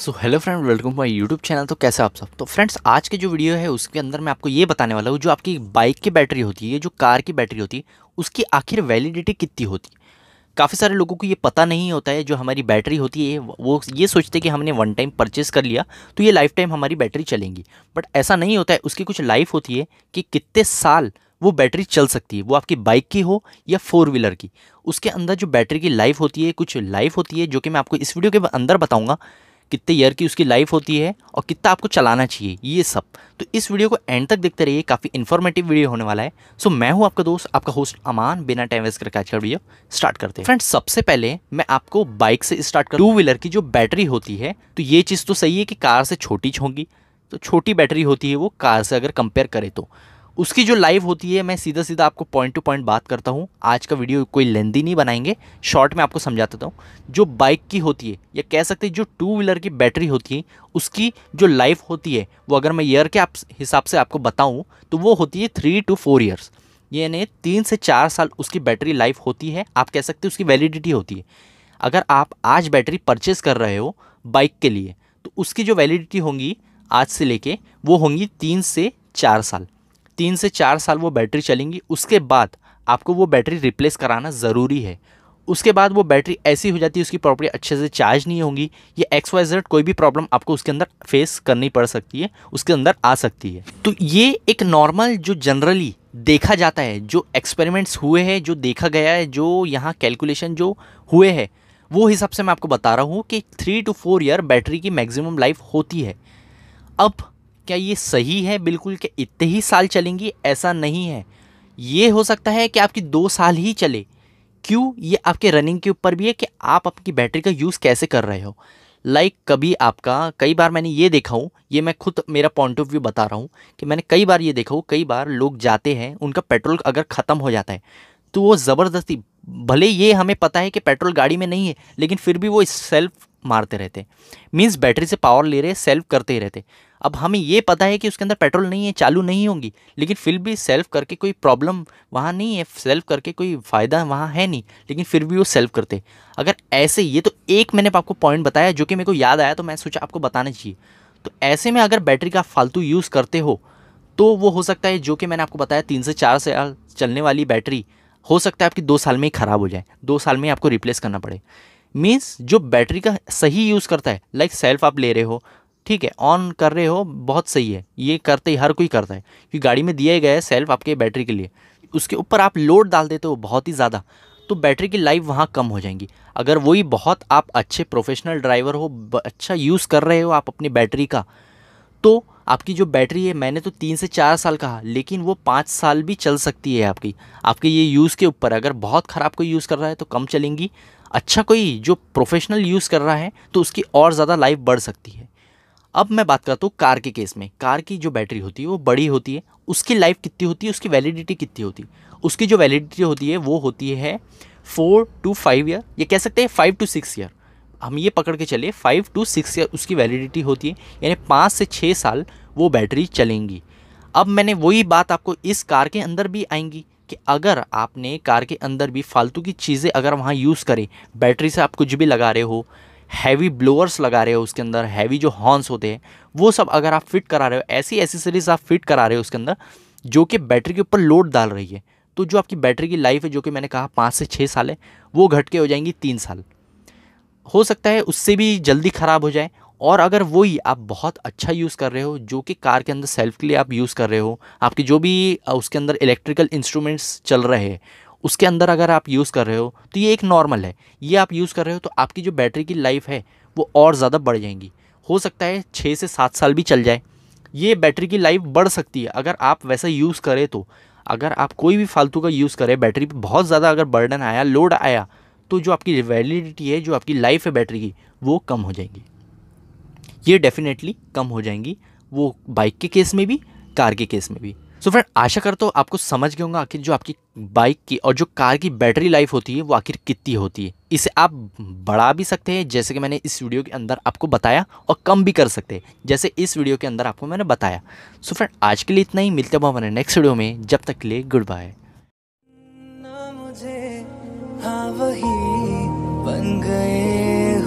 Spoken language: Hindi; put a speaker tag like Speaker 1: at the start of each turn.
Speaker 1: So hello friend welcome my YouTube channel तो कैसे आप सब? तो फ्रेंड्स आज के जो वीडियो है, उसके अंदर मैं आपको ये बताने वाला हूँ, जो आपकी बाइक की बैटरी होती है, जो कार की बैटरी होती है, उसकी आखिर वैलिडिटी कितनी होती है? काफ़ी सारे लोगों को ये पता नहीं होता है, जो हमारी बैटरी होती है, वो ये सोचते हैं कि हमने वन टाइम परचेस कर लिया तो ये लाइफ टाइम हमारी बैटरी चलेंगी। बट ऐसा नहीं होता है, उसकी कुछ लाइफ होती है कि कितने साल वो बैटरी चल सकती है, वो आपकी बाइक की हो या फोर व्हीलर की। उसके अंदर जो बैटरी की लाइफ होती है, कुछ लाइफ होती है, जो कि मैं आपको इस वीडियो के अंदर बताऊँगा कितने ईयर की उसकी लाइफ होती है और कितना आपको चलाना चाहिए, ये सब। तो इस वीडियो को एंड तक देखते रहिए, काफ़ी इन्फॉर्मेटिव वीडियो होने वाला है। सो मैं हूँ आपका दोस्त, आपका होस्ट अमान, बिना टाइम वेस्ट करके आज का वीडियो स्टार्ट करते हैं। फ्रेंड्स सबसे पहले मैं आपको बाइक से स्टार्ट कर टू व्हीलर की जो बैटरी होती है तो ये चीज़ तो सही है कि कार से छोटी होंगी तो छोटी बैटरी होती है वो कार से अगर कंपेयर करें तो। उसकी जो लाइव होती है, मैं सीधा सीधा आपको पॉइंट टू पॉइंट बात करता हूँ। आज का वीडियो कोई लेंदी नहीं बनाएँगे। शॉर्ट में आपको समझा देता हूँ। जो बाइक की होती है, या कह सकते हैं जो टू व्हीलर की बैटरी होती है, उसकी जो लाइफ होती है, वो अगर मैं ईयर के आप हिसाब से आपको बताऊँ तो वो होती है थ्री टू फोर ईयर्स यानी तीन से चार साल उसकी बैटरी लाइफ होती है। आप कह सकते हैं उसकी वैलिडिटी होती है। अगर आप आज बैटरी परचेज़ कर रहे हो बाइक के लिए तो उसकी जो वैलिडिटी होंगी आज से लेके, वो होंगी तीन से चार साल। तीन से चार साल वो बैटरी चलेंगी, उसके बाद आपको वो बैटरी रिप्लेस कराना ज़रूरी है। उसके बाद वो बैटरी ऐसी हो जाती है, उसकी प्रॉपर्टी अच्छे से चार्ज नहीं होंगी, या एक्स वाई जेड कोई भी प्रॉब्लम आपको उसके अंदर फेस करनी पड़ सकती है, उसके अंदर आ सकती है। तो ये एक नॉर्मल जो जनरली देखा जाता है, जो एक्सपेरिमेंट्स हुए हैं, जो देखा गया है, जो यहाँ कैलकुलेशन जो हुए हैं, वो हिसाब से मैं आपको बता रहा हूँ कि three to four year battery की मैक्सिमम लाइफ होती है। अब क्या ये सही है बिल्कुल कि इतने ही साल चलेंगी? ऐसा नहीं है। ये हो सकता है कि आपकी दो साल ही चले। क्यों? ये आपके रनिंग के ऊपर भी है कि आप अपनी बैटरी का यूज़ कैसे कर रहे हो। लाइक like, कभी आपका कई बार मैंने ये देखा हूँ ये मैं खुद मेरा पॉइंट ऑफ़ व्यू बता रहा हूँ कि मैंने कई बार ये देखा हूँ कई बार लोग जाते हैं उनका पेट्रोल अगर ख़त्म हो जाता है तो वो ज़बरदस्ती भले ये हमें पता है कि पेट्रोल गाड़ी में नहीं है लेकिन फिर भी वो सेल्फ मारते रहते मीन्स बैटरी से पावर ले रहे सेल्फ करते ही रहते अब हमें ये पता है कि उसके अंदर पेट्रोल नहीं है, चालू नहीं होंगी, लेकिन फिर भी सेल्फ करके कोई प्रॉब्लम वहाँ नहीं है सेल्फ करके कोई फ़ायदा वहाँ है नहीं, लेकिन फिर भी वो सेल्फ करते अगर ऐसे ये तो एक मैंने आपको पॉइंट बताया जो कि मेरे को याद आया तो मैं सोचा आपको बताना चाहिए। तो ऐसे में अगर बैटरी का फालतू यूज़ करते हो तो वो हो सकता है जो कि मैंने आपको बताया, तीन से चार साल चलने वाली बैटरी हो सकता है आपकी दो साल में ही ख़राब हो जाए, दो साल में आपको रिप्लेस करना पड़े। मीन्स जो बैटरी का सही यूज़ करता है लाइक सेल्फ आप ले रहे हो ठीक है ऑन कर रहे हो, बहुत सही है। ये करते ही, हर कोई करता है। क्योंकि गाड़ी में दिया गया है सेल्फ आपके बैटरी के लिए। उसके ऊपर आप लोड डाल देते हो बहुत ही ज़्यादा तो बैटरी की लाइफ वहाँ कम हो जाएँगी। अगर वही बहुत आप अच्छे प्रोफेशनल ड्राइवर हो अच्छा यूज़ कर रहे हो आप अपनी बैटरी का तो आपकी जो बैटरी है, मैंने तो तीन से चार साल कहा, लेकिन वो पाँच साल भी चल सकती है आपकी। आपके ये यूज़ के ऊपर अगर बहुत ख़राब कोई यूज़ कर रहा है तो कम चलेंगी। अच्छा कोई जो प्रोफेशनल यूज़ कर रहा है तो उसकी और ज़्यादा लाइफ बढ़ सकती है। अब मैं बात करता हूँ कार के केस में। कार की जो बैटरी होती है, वो बड़ी होती है। उसकी लाइफ कितनी होती है, उसकी वैलिडिटी कितनी होती है? उसकी जो वैलिडिटी होती है, वो होती है फोर टू फाइव ईयर ये कह सकते हैं फाइव टू सिक्स ईयर हम ये पकड़ के चलिए फाइव टू सिक्स ईयर उसकी वैलिडिटी होती है, यानी पाँच से छः साल वो बैटरी चलेंगी। अब मैंने वही बात आपको इस कार के अंदर भी आएँगी कि अगर आपने कार के अंदर भी फालतू की चीज़ें अगर वहाँ यूज़ करें बैटरी से आप कुछ भी लगा रहे हो हैवी ब्लोअर्स लगा रहे हो उसके अंदर हैवी जो हॉर्न्स होते हैं, वो सब अगर आप फिट करा रहे हो, ऐसी एसेसरीज आप फिट करा रहे हो उसके अंदर, जो कि बैटरी के ऊपर लोड डाल रही है तो जो आपकी बैटरी की लाइफ है, जो कि मैंने कहा पाँच से छः साल है, वो घट के हो जाएँगी तीन साल। हो सकता है उससे भी जल्दी ख़राब हो जाए, और अगर वही आप बहुत अच्छा यूज़ कर रहे हो, जो कि कार के अंदर सेल्फ के लिए आप यूज़ कर रहे हो, आपकी जो भी उसके अंदर इलेक्ट्रिकल इंस्ट्रूमेंट्स चल रहे हैं उसके अंदर अगर आप यूज़ कर रहे हो तो ये एक नॉर्मल है। ये आप यूज़ कर रहे हो तो आपकी जो बैटरी की लाइफ है, वो और ज़्यादा बढ़ जाएँगी। हो सकता है छः से सात साल भी चल जाए। ये बैटरी की लाइफ बढ़ सकती है। अगर आप वैसा यूज़ करें तो। अगर आप कोई भी फालतू का यूज़ करें बैटरी पर बहुत ज़्यादा अगर बर्डन आया लोड आया तो जो आपकी वैलिडिटी है, जो आपकी लाइफ है बैटरी की, वो कम हो जाएगी। ये डेफिनेटली कम हो जाएँगी। वो बाइक के केस में भी कार के केस में भी। सो so फ्रेंड आशा करता हूँ आपको समझ गए होंगे आखिर जो आपकी बाइक की और जो कार की बैटरी लाइफ होती है, वो आखिर कितनी होती है। इसे आप बढ़ा भी सकते हैं, जैसे कि मैंने इस वीडियो के अंदर आपको बताया और कम भी कर सकते हैं, जैसे इस वीडियो के अंदर आपको मैंने बताया। सो so फ्रेंड आज के लिए इतना ही। मिलते हैं हमारे नेक्स्ट वीडियो में। जब तक के लिए गुड बाय
Speaker 2: हाँ बन गए